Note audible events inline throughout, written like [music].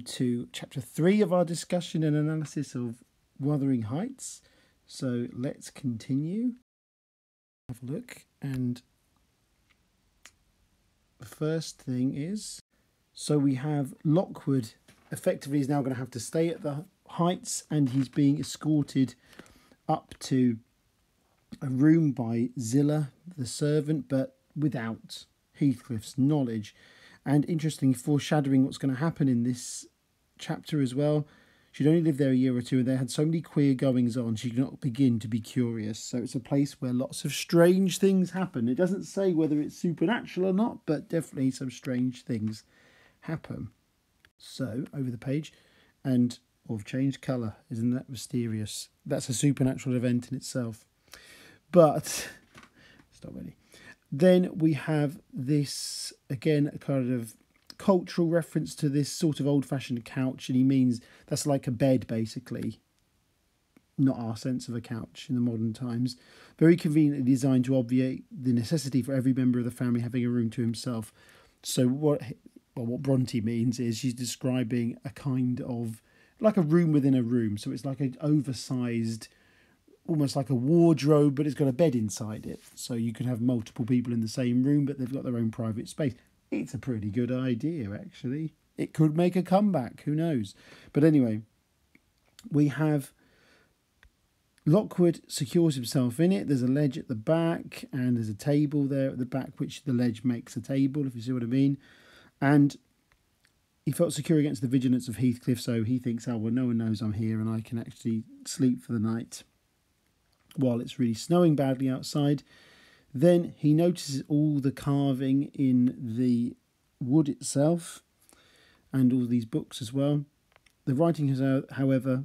to chapter three of our discussion and analysis of Wuthering Heights. So let's continue. Have a look, and the first thing is so we have Lockwood effectively is now going to have to stay at the Heights, and he's being escorted up to a room by Zillah, the servant, but without Heathcliff's knowledge. And interesting, foreshadowing what's going to happen in this chapter as well. She'd only lived there a year or two, and they had so many queer goings on, she could not begin to be curious. So it's a place where lots of strange things happen. It doesn't say whether it's supernatural or not, but definitely some strange things happen. So, over the page, and of changed colour. Isn't that mysterious? That's a supernatural event in itself. But, [laughs] stop really. Then we have this, again, a kind of cultural reference to this sort of old fashioned couch, and he means that's like a bed basically, not our sense of a couch in the modern times. Very conveniently designed to obviate the necessity for every member of the family having a room to himself. So, what well, what Bronte means is she's describing a kind of like a room within a room. So, it's like an oversized almost like a wardrobe, but it's got a bed inside it. So you can have multiple people in the same room, but they've got their own private space. It's a pretty good idea, actually. It could make a comeback, who knows? But anyway, we have Lockwood secures himself in it. There's a ledge at the back, and there's a table there at the back, which the ledge makes a table, if you see what I mean. And he felt secure against the vigilance of Heathcliff, so he thinks, oh, well, no one knows I'm here, and I can actually sleep for the night while it's really snowing badly outside. Then he notices all the carving in the wood itself and all these books as well. The writing, has, uh, however,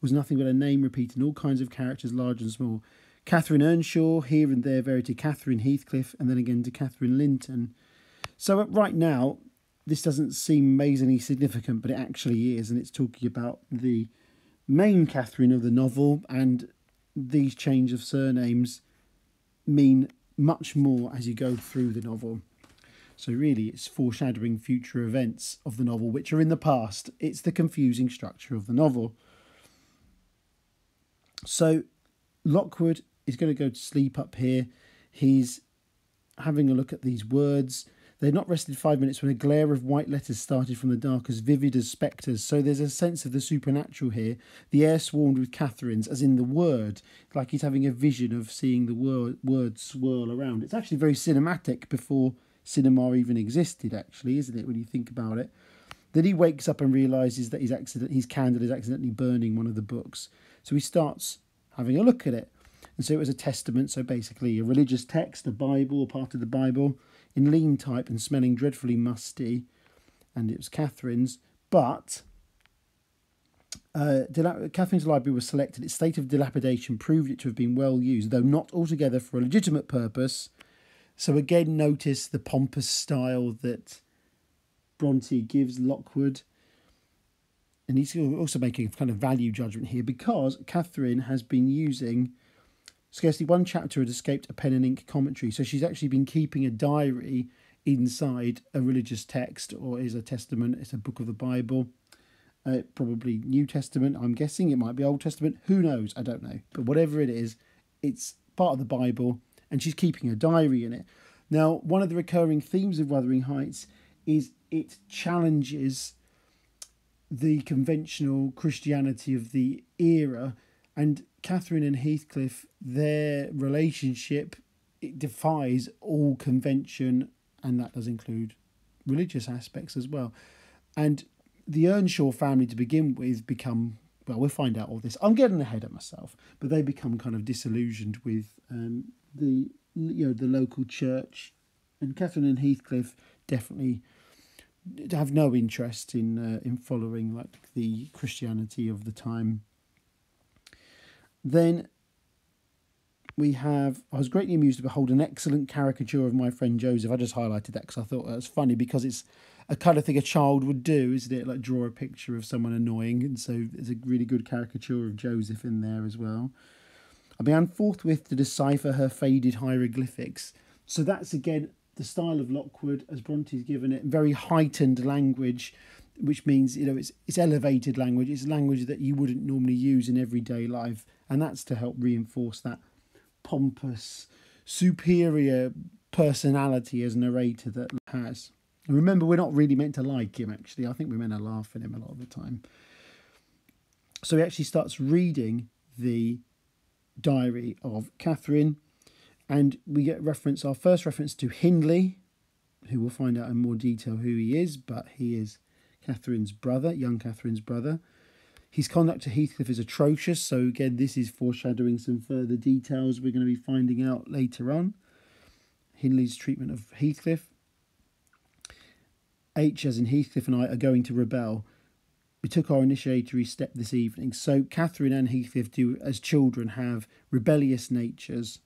was nothing but a name repeating all kinds of characters, large and small. Catherine Earnshaw, here and there, very to Catherine Heathcliff, and then again to Catherine Linton. So, uh, right now, this doesn't seem amazingly significant, but it actually is, and it's talking about the main Catherine of the novel and these change of surnames mean much more as you go through the novel. So, really, it's foreshadowing future events of the novel, which are in the past. It's the confusing structure of the novel. So, Lockwood is going to go to sleep up here. He's having a look at these words. They had not rested five minutes when a glare of white letters started from the dark as vivid as spectres. So there's a sense of the supernatural here. The air swarmed with Catherine's, as in the word, like he's having a vision of seeing the word, word swirl around. It's actually very cinematic before cinema even existed, actually, isn't it, when you think about it? Then he wakes up and realizes that his, accident, his candle is accidentally burning one of the books. So he starts having a look at it. And so it was a testament, so basically a religious text, a Bible, a part of the Bible in lean type and smelling dreadfully musty, and it was Catherine's. But uh, Catherine's library was selected. Its state of dilapidation proved it to have been well used, though not altogether for a legitimate purpose. So again, notice the pompous style that Bronte gives Lockwood. And he's also making a kind of value judgment here because Catherine has been using Scarcely one chapter had escaped a pen and ink commentary, so she's actually been keeping a diary inside a religious text or is a testament, it's a book of the Bible. Uh, probably New Testament, I'm guessing. It might be Old Testament. Who knows? I don't know. But whatever it is, it's part of the Bible and she's keeping a diary in it. Now, one of the recurring themes of Wuthering Heights is it challenges the conventional Christianity of the era and Catherine and Heathcliff, their relationship it defies all convention, and that does include religious aspects as well. And the Earnshaw family, to begin with, become well. We'll find out all this. I'm getting ahead of myself, but they become kind of disillusioned with um, the you know the local church, and Catherine and Heathcliff definitely have no interest in uh, in following like the Christianity of the time then we have, I was greatly amused to behold an excellent caricature of my friend Joseph. I just highlighted that because I thought that was funny because it's a kind of thing a child would do, isn't it? Like draw a picture of someone annoying. And so there's a really good caricature of Joseph in there as well. I began forthwith to decipher her faded hieroglyphics. So that's again the style of Lockwood as Bronte's given it, very heightened language which means you know it's it's elevated language. It's language that you wouldn't normally use in everyday life, and that's to help reinforce that pompous, superior personality as narrator that has. Remember, we're not really meant to like him. Actually, I think we're meant to laugh at him a lot of the time. So he actually starts reading the diary of Catherine, and we get reference our first reference to Hindley, who we'll find out in more detail who he is, but he is Catherine's brother, young Catherine's brother. His conduct to Heathcliff is atrocious, so again, this is foreshadowing some further details we're going to be finding out later on. Hindley's treatment of Heathcliff. H, as in Heathcliff and I, are going to rebel. We took our initiatory step this evening. So, Catherine and Heathcliff do, as children, have rebellious natures.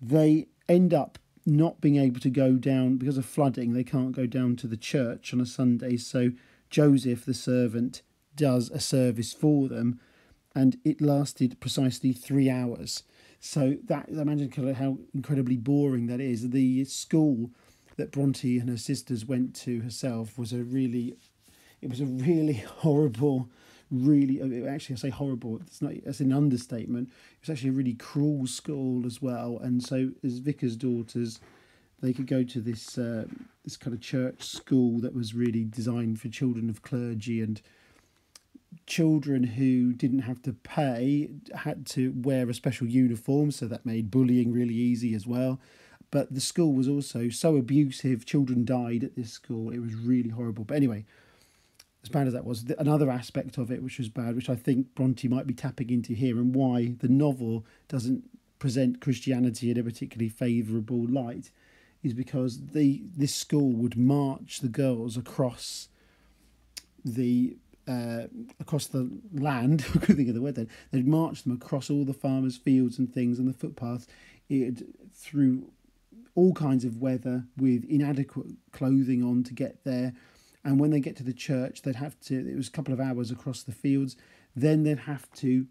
They end up not being able to go down because of flooding, they can't go down to the church on a Sunday. So Joseph, the servant, does a service for them, and it lasted precisely three hours. So that imagine how incredibly boring that is. The school that Bronte and her sisters went to herself was a really, it was a really [laughs] horrible really uh, actually I say horrible it's not it's an understatement it was actually a really cruel school as well and so as vicar's daughters they could go to this uh, this kind of church school that was really designed for children of clergy and children who didn't have to pay had to wear a special uniform so that made bullying really easy as well. But the school was also so abusive. Children died at this school. It was really horrible. But anyway as bad as that was, another aspect of it which was bad, which I think Bronte might be tapping into here, and why the novel doesn't present Christianity in a particularly favourable light, is because the this school would march the girls across the uh, across the land. [laughs] I couldn't think of the word then. They'd march them across all the farmers' fields and things and the footpaths, it through all kinds of weather with inadequate clothing on to get there and when they get to the church, they'd have to. It was a couple of hours across the fields. Then they'd have to.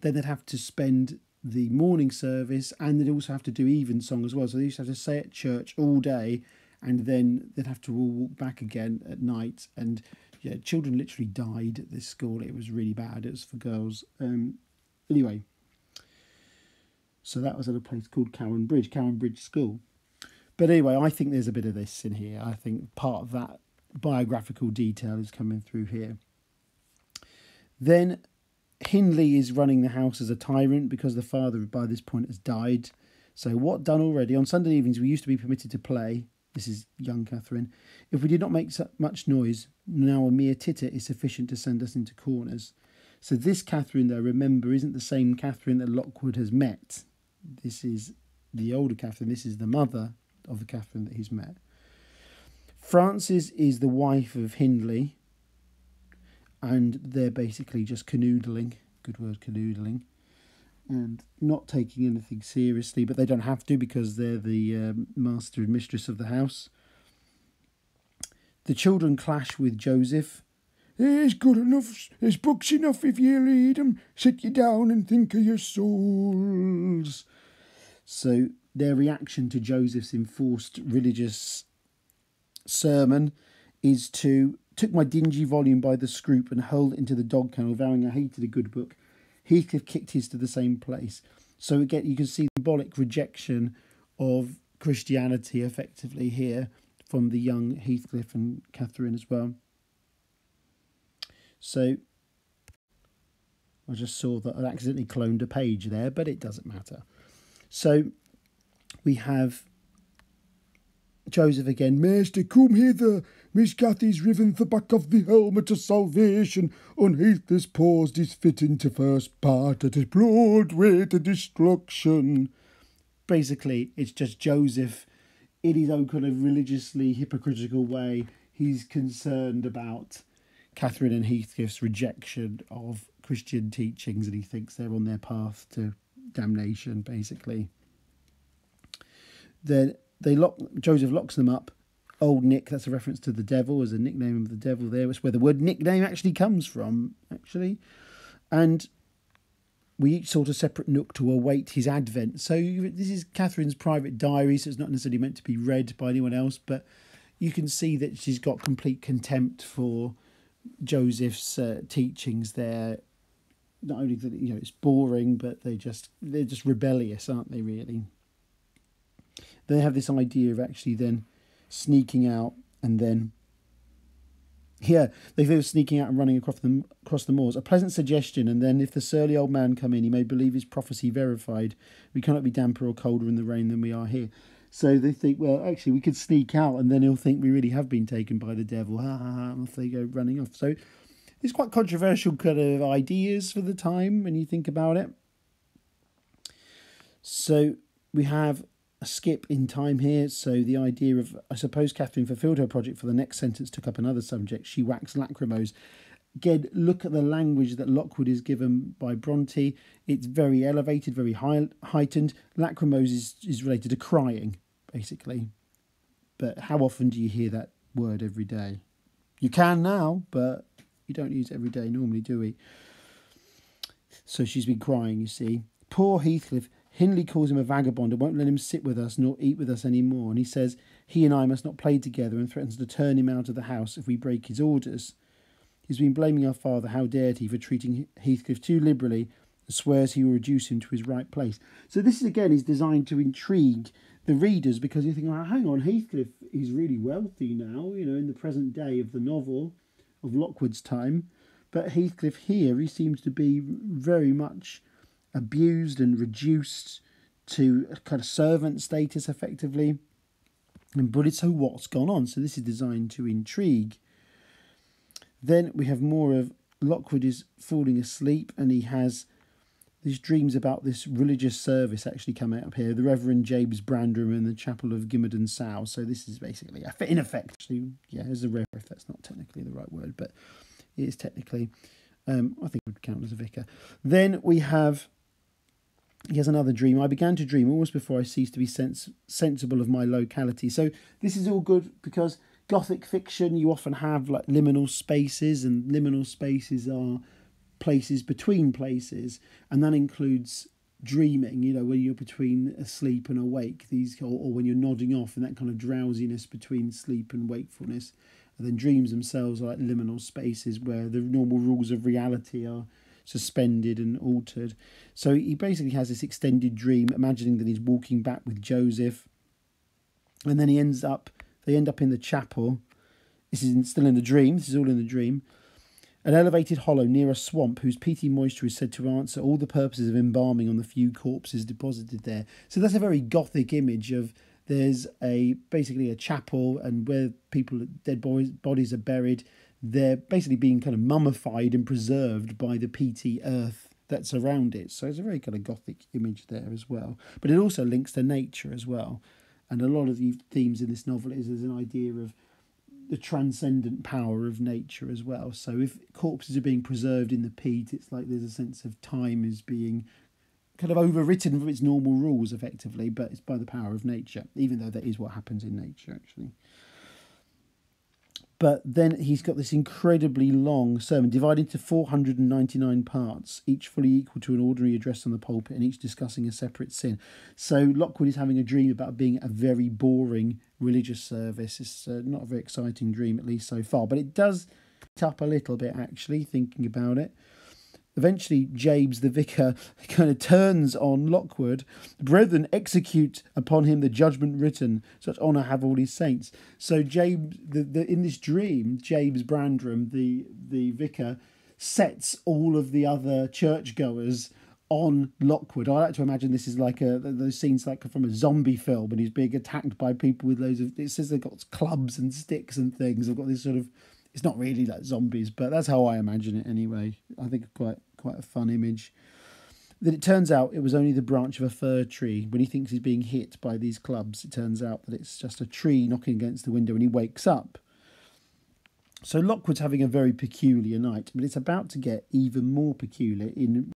Then they'd have to spend the morning service, and they'd also have to do evensong as well. So they used to have to stay at church all day, and then they'd have to all walk back again at night. And yeah, children literally died at this school. It was really bad. It was for girls. Um, anyway, so that was at a place called Cowan Bridge, Cowan Bridge School. But anyway, I think there's a bit of this in here. I think part of that biographical detail is coming through here. Then Hindley is running the house as a tyrant because the father by this point has died. So, what done already? On Sunday evenings, we used to be permitted to play. This is young Catherine. If we did not make much noise, now a mere titter is sufficient to send us into corners. So, this Catherine, though, remember, isn't the same Catherine that Lockwood has met. This is the older Catherine. This is the mother of the Catherine that he's met. Frances is the wife of Hindley, and they're basically just canoodling. Good word, canoodling. And not taking anything seriously, but they don't have to because they're the um, master and mistress of the house. The children clash with Joseph. It's good enough, it's books enough if you read 'em. Sit you down and think of your souls. So their reaction to Joseph's enforced religious sermon is to took my dingy volume by the scroop and hurled it into the dog kennel, vowing I hated a good book. Heathcliff kicked his to the same place. So again, you can see the symbolic rejection of Christianity effectively here from the young Heathcliff and Catherine as well. So I just saw that I accidentally cloned a page there, but it doesn't matter. So we have Joseph again, Master, come hither. Miss Cathy's riven the back of the helmet of salvation. Unheath paused his fit into first part at his broad way to destruction. Basically, it's just Joseph in his own kind of religiously hypocritical way. He's concerned about Catherine and Heathcliff's rejection of Christian teachings and he thinks they're on their path to damnation, basically. Then they lock Joseph locks them up. Old Nick, that's a reference to the devil as a nickname of the devil there. It's where the word nickname actually comes from, actually. And we each sought a separate nook to await his advent. So this is Catherine's private diary, so it's not necessarily meant to be read by anyone else, but you can see that she's got complete contempt for Joseph's uh, teachings there. Not only that you know it's boring, but they just they're just rebellious, aren't they? Really. They have this idea of actually then sneaking out and then yeah, they feel sneaking out and running across the across the moors. A pleasant suggestion, and then if the surly old man come in, he may believe his prophecy verified. We cannot be damper or colder in the rain than we are here. So they think, well, actually, we could sneak out, and then he'll think we really have been taken by the devil. Ha ha ha! And Off they go running off. So it's quite controversial kind of ideas for the time when you think about it. So we have a skip in time here. So the idea of, I suppose Catherine fulfilled her project for the next sentence, took up another subject. She waxed lachrymose. Again, look at the language that Lockwood is given by Bronte. It's very elevated, very high, heightened. Lachrymose is, is related to crying, basically. But how often do you hear that word every day? You can now, but you don't use it every day normally, do we? So she's been crying, you see. Poor Heathcliff Hindley calls him a vagabond and won't let him sit with us nor eat with us any more, and he says he and I must not play together and threatens to turn him out of the house if we break his orders. He's been blaming our father, how dared he, for treating Heathcliff too liberally, and swears he will reduce him to his right place. So this is again is designed to intrigue the readers because you think, oh, hang on, Heathcliff is really wealthy now, you know, in the present day of the novel of Lockwood's time. But Heathcliff here, he seems to be very much abused and reduced to a kind of servant status effectively. And but it's so what's gone on? So this is designed to intrigue. Then we have more of Lockwood is falling asleep and he has these dreams about this religious service actually coming up here. The Reverend James Branderham in the Chapel of Gimmerden Sough. So this is basically, in effect, actually, yeah, as a reverend, that's not technically the right word, but it is technically, um, I think it would count as a vicar. Then we have he has another dream. I began to dream almost before I ceased to be sens- sensible of my locality. So this is all good because Gothic fiction, you often have like liminal spaces, and liminal spaces are places between places, and that includes dreaming. You know, when you're between asleep and awake, these or, or when you're nodding off, and that kind of drowsiness between sleep and wakefulness. And then dreams themselves are like liminal spaces where the normal rules of reality are suspended and altered. So he basically has this extended dream, imagining that he's walking back with Joseph, and then he ends up. They end up in the chapel. This is still in the dream. This is all in the dream. An elevated hollow near a swamp whose peaty moisture is said to answer all the purposes of embalming on the few corpses deposited there. So that's a very gothic image of there's a basically a chapel and where people dead boys, bodies are buried they're basically being kind of mummified and preserved by the peaty earth that's around it. So it's a very kind of gothic image there as well. But it also links to nature as well. And a lot of the themes in this novel is there's an idea of the transcendent power of nature as well. So if corpses are being preserved in the peat, it's like there's a sense of time is being kind of overwritten from its normal rules effectively, but it's by the power of nature, even though that is what happens in nature actually. But then he's got this incredibly long sermon divided into 499 parts, each fully equal to an ordinary address on the pulpit and each discussing a separate sin. So Lockwood is having a dream about being a very boring religious service. It's uh, not a very exciting dream, at least so far, but it does up a little bit actually, thinking about it. Eventually, James the vicar [laughs] kind of turns on Lockwood. The brethren execute upon him the judgment written. Such honour have all his saints. So James, the, the in this dream, James Branderham, the the vicar, sets all of the other churchgoers on Lockwood. I like to imagine this is like a those scenes like from a zombie film, and he's being attacked by people with loads of. It says they've got clubs and sticks and things. They've got this sort of. It's not really like zombies, but that's how I imagine it anyway. I think quite quite a fun image. That it turns out it was only the branch of a fir tree. When he thinks he's being hit by these clubs, it turns out that it's just a tree knocking against the window and he wakes up. So Lockwood's having a very peculiar night, but it's about to get even more peculiar in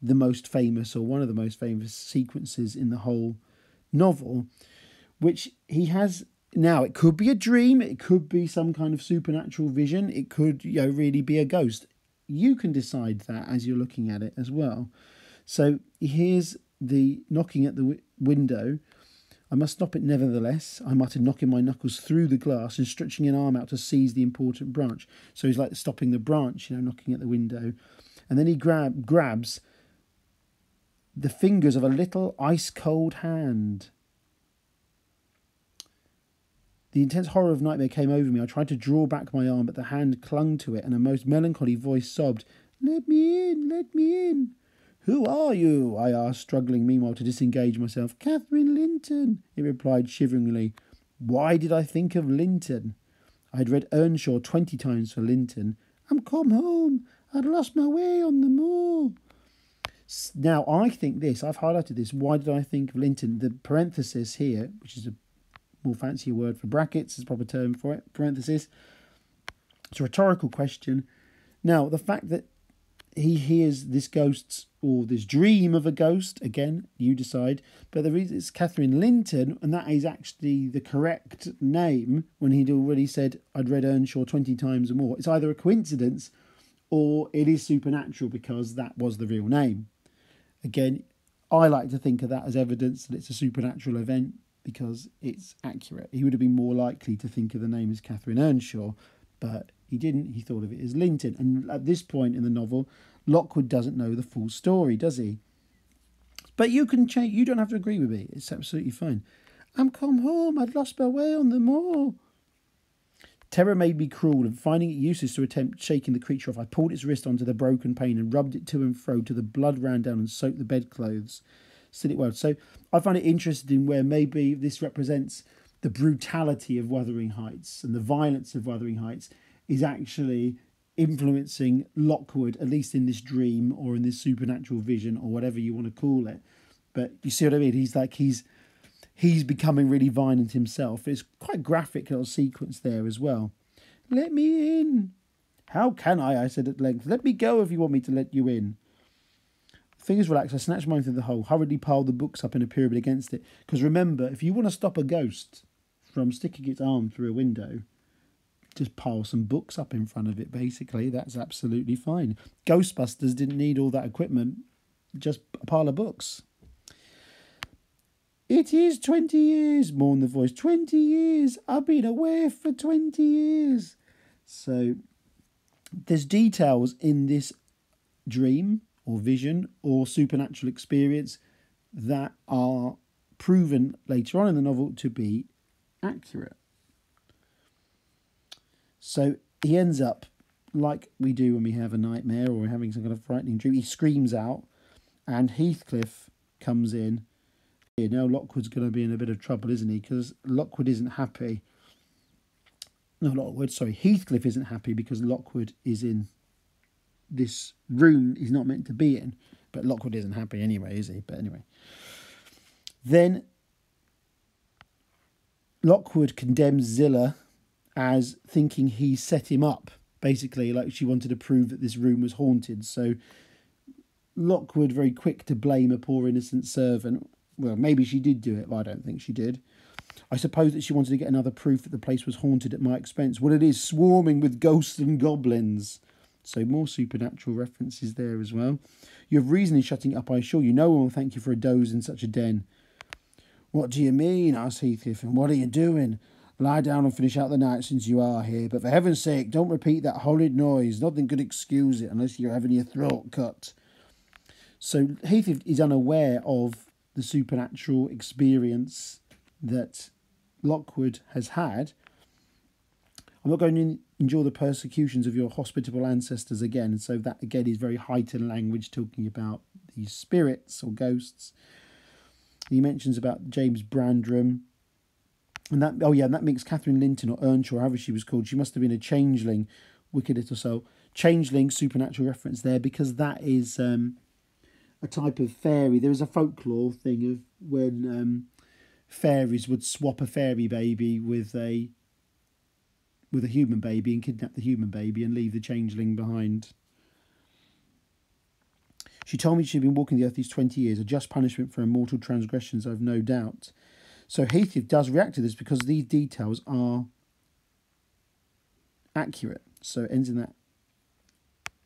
the most famous or one of the most famous sequences in the whole novel, which he has now it could be a dream it could be some kind of supernatural vision it could you know really be a ghost you can decide that as you're looking at it as well. So here's the knocking at the w- window I must stop it nevertheless, I muttered, knocking my knuckles through the glass and stretching an arm out to seize the important branch. So he's like stopping the branch, you know, knocking at the window. And then he grab, grabs the fingers of a little ice cold hand. The intense horror of nightmare came over me. I tried to draw back my arm, but the hand clung to it, and a most melancholy voice sobbed, Let me in, let me in. Who are you? I asked, struggling meanwhile to disengage myself. Catherine Linton, he replied shiveringly. Why did I think of Linton? I had read Earnshaw twenty times for Linton. I'm come home. I'd lost my way on the moor. Now, I think this, I've highlighted this. Why did I think of Linton? The parenthesis here, which is a more fancier word for brackets, is proper term for it, parenthesis. It's a rhetorical question. Now, the fact that he hears this ghost's or this dream of a ghost, again, you decide, but the reason it's Catherine Linton, and that is actually the correct name when he'd already said, I'd read Earnshaw 20 times or more. It's either a coincidence or it is supernatural because that was the real name. Again, I like to think of that as evidence that it's a supernatural event because it's accurate. He would have been more likely to think of the name as Catherine Earnshaw, but he didn't. He thought of it as Linton. And at this point in the novel, Lockwood doesn't know the full story, does he? But you can change. You don't have to agree with me. It's absolutely fine. I'm come home. I'd lost my way on the moor. Terror made me cruel, and finding it useless to attempt shaking the creature off, I pulled its wrist onto the broken pane and rubbed it to and fro till the blood ran down and soaked the bedclothes. It well. So I find it interesting where maybe this represents the brutality of Wuthering Heights and the violence of Wuthering Heights is actually influencing Lockwood, at least in this dream or in this supernatural vision or whatever you want to call it. But you see what I mean? He's like he's he's becoming really violent himself. It's quite graphic little sequence there as well. Let me in. How can I? I said at length. Let me go if you want me to let you in. Fingers relaxed, I snatched mine through the hole, hurriedly piled the books up in a pyramid against it. Because remember, if you want to stop a ghost from sticking its arm through a window, just pile some books up in front of it, basically. That's absolutely fine. Ghostbusters didn't need all that equipment, just a pile of books. It is twenty years, mourned the voice. Twenty years. I've been away for twenty years. So there's details in this dream or vision or supernatural experience that are proven later on in the novel to be accurate. So he ends up like we do when we have a nightmare or we're having some kind of frightening dream. He screams out, and Heathcliff comes in you know Lockwood's going to be in a bit of trouble, isn't he? Because Lockwood isn't happy. No, Lockwood, sorry, Heathcliff isn't happy because Lockwood is in this room he's not meant to be in. But Lockwood isn't happy anyway, is he? But anyway. Then Lockwood condemns Zillah as thinking he set him up, basically, like she wanted to prove that this room was haunted. So Lockwood very quick to blame a poor innocent servant well, maybe she did do it, but I don't think she did. I suppose that she wanted to get another proof that the place was haunted at my expense. Well, it is swarming with ghosts and goblins. So more supernatural references there as well. You have reason in shutting up, I assure you. No one will thank you for a doze in such a den. What do you mean? asked Heathcliff. And what are you doing? Lie down and finish out the night since you are here. But for heaven's sake, don't repeat that horrid noise. Nothing could excuse it unless you're having your throat cut. So Heathcliff is unaware of the supernatural experience that Lockwood has had. I'm not going to endure the persecutions of your hospitable ancestors again. So that again is very heightened language talking about these spirits or ghosts. He mentions about James Branderham. And that oh yeah, and that makes Catherine Linton or Earnshaw, however she was called, she must have been a changeling, wicked little soul. Changeling supernatural reference there because that is um, a type of fairy. There is a folklore thing of when um, fairies would swap a fairy baby with a with a human baby and kidnap the human baby and leave the changeling behind. She told me she'd been walking the earth these 20 years, a just punishment for her mortal transgressions, I've no doubt. So Heathcliff does react to this because these details are accurate. So it ends in that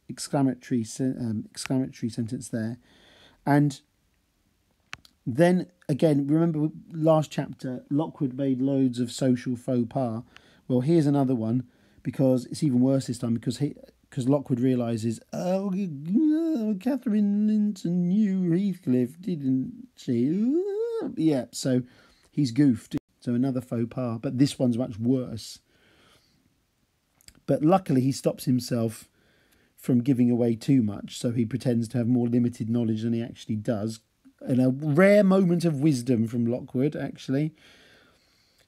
exclamatory um, exclamatory sentence there. And then again, remember last chapter, Lockwood made loads of social faux pas. Well, here's another one because it's even worse this time because he because Lockwood realizes, oh, Catherine Linton knew Heathcliff, didn't she? Yeah, so he's goofed. So another faux pas, but this one's much worse. But luckily, he stops himself from giving away too much, so he pretends to have more limited knowledge than he actually does. And a rare moment of wisdom from Lockwood, actually.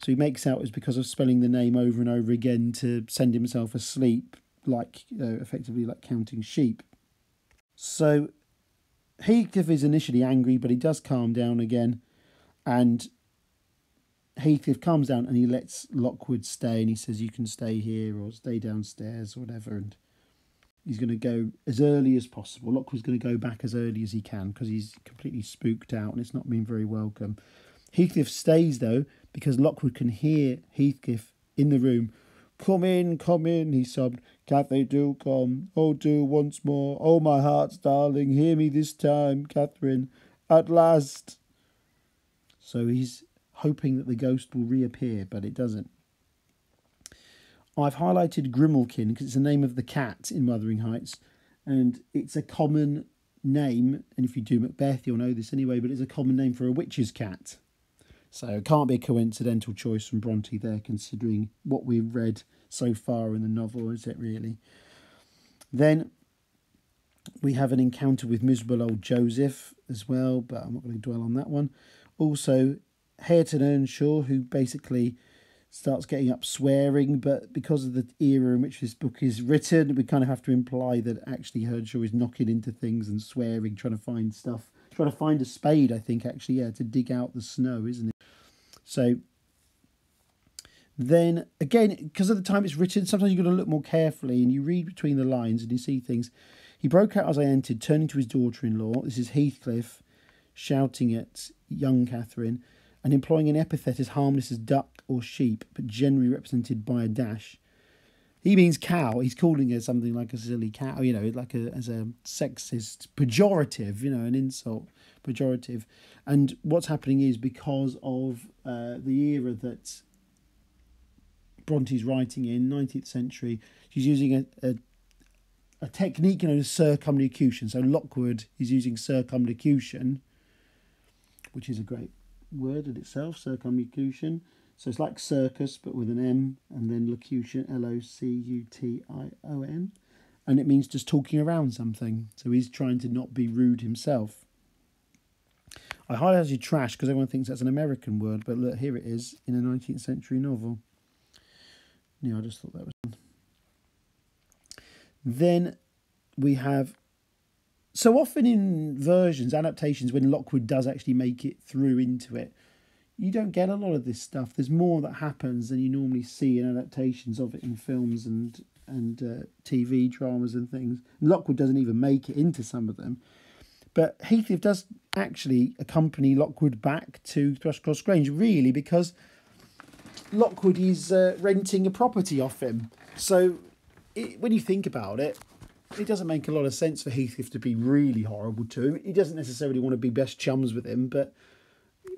So he makes out it's because of spelling the name over and over again to send himself asleep, like know, effectively like counting sheep. So Heathcliff is initially angry, but he does calm down again, and Heathcliff calms down and he lets Lockwood stay, and he says, "You can stay here or stay downstairs or whatever." And he's going to go as early as possible. Lockwood's going to go back as early as he can because he's completely spooked out and it's not been very welcome. Heathcliff stays though because Lockwood can hear Heathcliff in the room. Come in, come in, he sobbed. Catherine, do come. Oh, do once more. Oh, my heart's darling, hear me this time, Catherine. At last. So he's hoping that the ghost will reappear, but it doesn't. I've highlighted Grimalkin because it's the name of the cat in Wuthering Heights, and it's a common name. And if you do Macbeth, you'll know this anyway, but it's a common name for a witch's cat. So it can't be a coincidental choice from Bronte there, considering what we've read so far in the novel, is it really? Then we have an encounter with miserable old Joseph as well, but I'm not going to dwell on that one. Also, Hareton Earnshaw, who basically starts getting up swearing, but because of the era in which this book is written, we kind of have to imply that actually Earnshaw is knocking into things and swearing, trying to find stuff, trying to find a spade, I think, actually, yeah, to dig out the snow, isn't it? So then again, because of the time it's written, sometimes you've got to look more carefully and you read between the lines and you see things. He broke out as I entered, turning to his daughter in law. This is Heathcliff shouting at young Catherine and employing an epithet as harmless as duck or sheep, but generally represented by a dash. He means cow. He's calling her something like a silly cow, you know, like a as a sexist pejorative, you know, an insult pejorative. And what's happening is because of uh, the era that Bronte's writing in, 19th century, she's using a, a, a technique known as circumlocution. So Lockwood is using circumlocution, which is a great word in itself, circumlocution. So it's like circus, but with an M, and then locution, L O C U T I O N. And it means just talking around something. So he's trying to not be rude himself. I highlighted trash because everyone thinks that's an American word, but look, here it is in a 19th century novel. Yeah, I just thought that was. Then we have. So often in versions, adaptations, when Lockwood does actually make it through into it, you don't get a lot of this stuff. There's more that happens than you normally see in adaptations of it in films and and uh, TV dramas and things. Lockwood doesn't even make it into some of them. But Heathcliff does actually accompany Lockwood back to Thrushcross Grange, really, because Lockwood is uh, renting a property off him. So it, when you think about it, it doesn't make a lot of sense for Heathcliff to be really horrible to him. He doesn't necessarily want to be best chums with him, but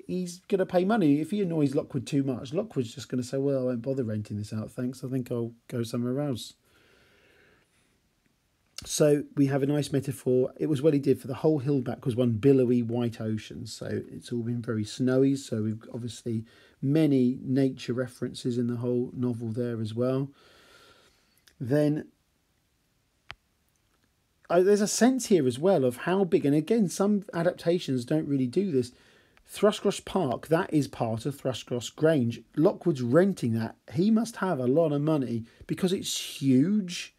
he's going to pay money. If he annoys Lockwood too much, Lockwood's just going to say, Well, I won't bother renting this out, thanks. I think I'll go somewhere else. So we have a nice metaphor. It was what he did for the whole hill back was one billowy white ocean. So it's all been very snowy. So we've obviously many nature references in the whole novel there as well. Then uh, there's a sense here as well of how big, and again, some adaptations don't really do this. Thrushcross Park, that is part of Thrushcross Grange. Lockwood's renting that. He must have a lot of money because it's huge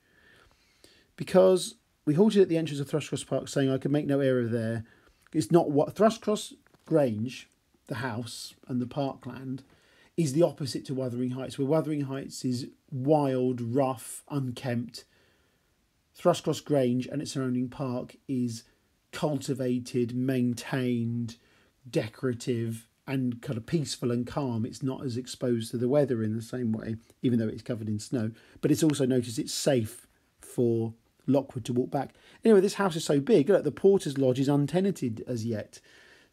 because we halted at the entrance of Thrushcross Park saying I could make no error there. It's not what Thrushcross Grange, the house and the parkland, is the opposite to Wuthering Heights, where Wuthering Heights is wild, rough, unkempt. Thrushcross Grange and its surrounding park is cultivated, maintained, decorative, and kind of peaceful and calm. It's not as exposed to the weather in the same way, even though it's covered in snow. But it's also noticed it's safe for Lockwood to walk back. Anyway, this house is so big. Look, the porter's lodge is untenanted as yet.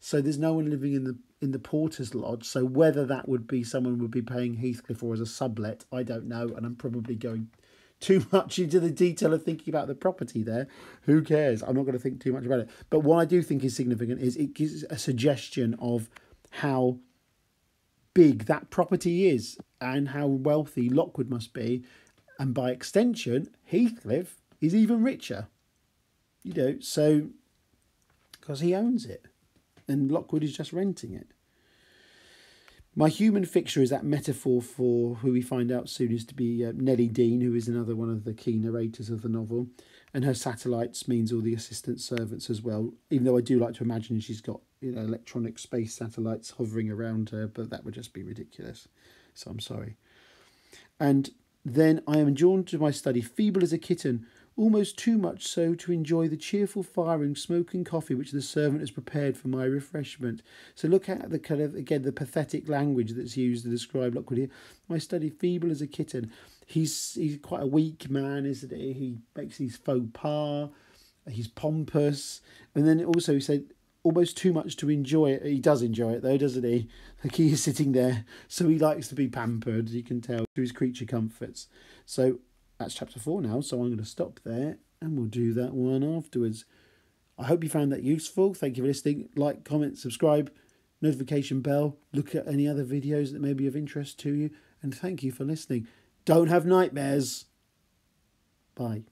So there's no one living in the in the porter's lodge. So whether that would be someone would be paying Heathcliff or as a sublet, I don't know, and I'm probably going too [laughs] much into the detail of thinking about the property there. Who cares? I'm not going to think too much about it. But what I do think is significant is it gives a suggestion of how big that property is and how wealthy Lockwood must be. And by extension, Heathcliff is even richer. You know, so because he owns it and Lockwood is just renting it. My human fixture is that metaphor for who we find out soon is to be uh, Nelly Dean, who is another one of the key narrators of the novel. And her satellites means all the assistant servants as well, even though I do like to imagine she's got you know electronic space satellites hovering around her, but that would just be ridiculous. So I'm sorry. And then I am drawn to my study, feeble as a kitten, almost too much so to enjoy the cheerful fire and smoking coffee which the servant has prepared for my refreshment. So look at the kind of again the pathetic language that's used to describe Lockwood here. My study, feeble as a kitten. He's he's quite a weak man, isn't he? He makes these faux pas. He's pompous, and then also he said almost too much to enjoy it. He does enjoy it though, doesn't he? Like he is sitting there, so he likes to be pampered. You can tell through his creature comforts. So that's chapter four now, so I'm going to stop there and we'll do that one afterwards. I hope you found that useful. Thank you for listening. Like, comment, subscribe, notification bell. Look at any other videos that may be of interest to you. And thank you for listening. Don't have nightmares. Bye.